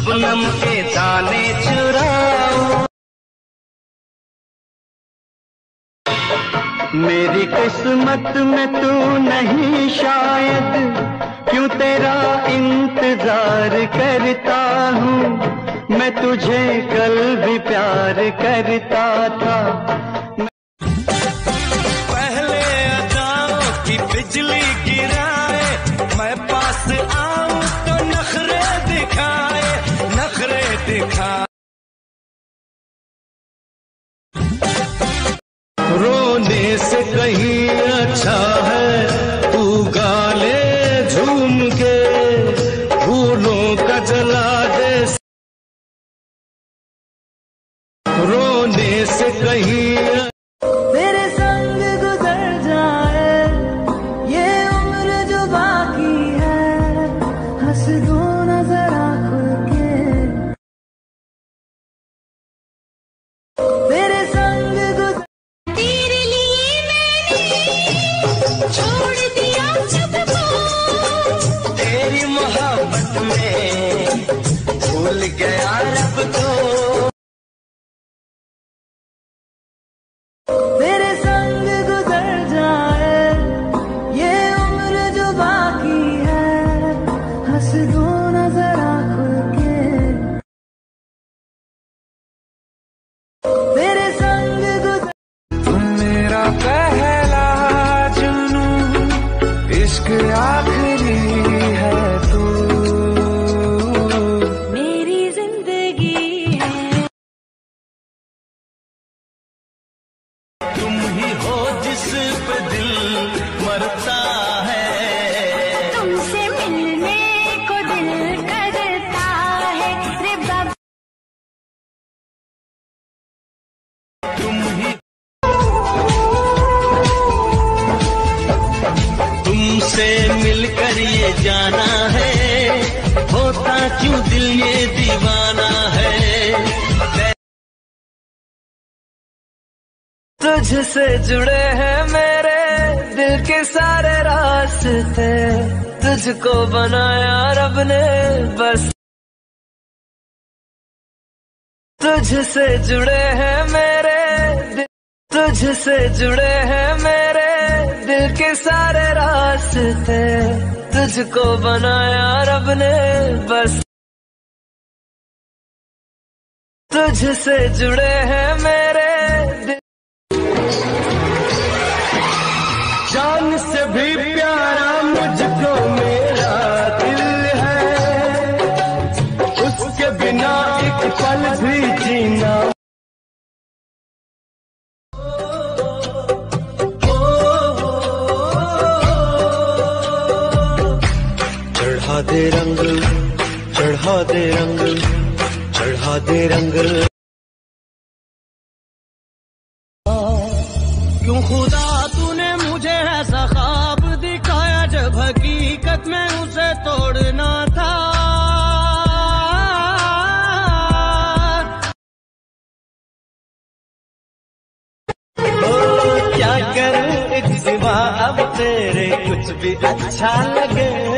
शबनम के दाने चुराओ मेरी किस्मत में तू नहीं शायद, क्यों तेरा इंतज़ार करता हूँ? मैं तुझे कल भी प्यार करता था से कहीं मोहब्बत में भूल गया रब को उम्र जो बाकी है, हंस दो नज़र खुल संग गुजर मेरा पहला जाना है। होता क्यों दिल ये दीवाना है? तुझसे जुड़े हैं मेरे दिल के सारे रास्ते। तुझको बनाया रब ने बस। तुझसे जुड़े हैं मेरे तुझसे जुड़े हैं मेरे दिल के सारे रास्ते। तुझको बनाया रब ने बस तुझसे जुड़े हैं मेरे जान से भी प्यारा दे रंग चढ़ा दे रंग चढ़ा दे रंग। क्यों खुदा तूने मुझे ऐसा ख्वाब दिखाया जब हकीकत में उसे तोड़ना था? क्या अब तेरे कुछ भी अच्छा लगे?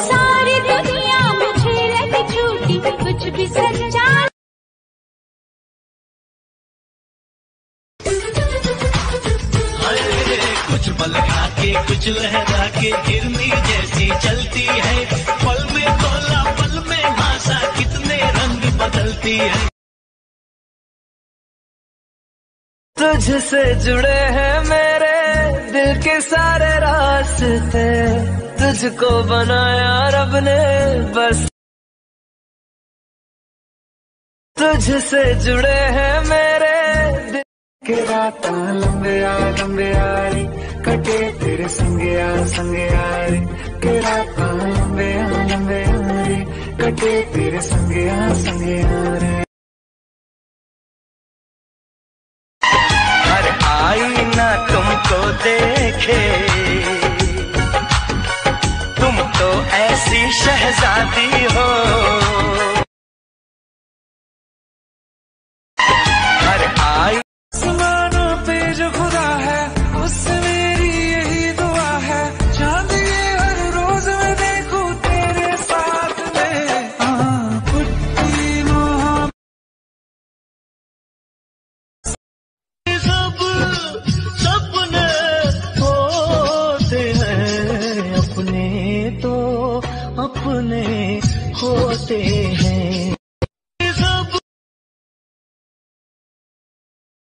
सारी दुनिया मुझे लगी झूठी, कुछ भी सच्चा कुछ के, कुछ लहरा के, गिरनी जैसी चलती है। पल में तोला, पल में भाषा कितने रंग बदलती है। तुझसे जुड़े हैं मेरे दिल के सारे रास्ते तुझको बनाया रब ने, बस। तुझसे जुड़े हैं मेरे दिल के रात, लंबे आ लंबे आ रे, कटे तेरे संगे आ संगे आ रे। के रात, लंबे आ लंबे आ रे, कटे तेरे संगे आ संगे आ रे। हर आईना तुमको देखे शहजादी हो। अपने होते हैं।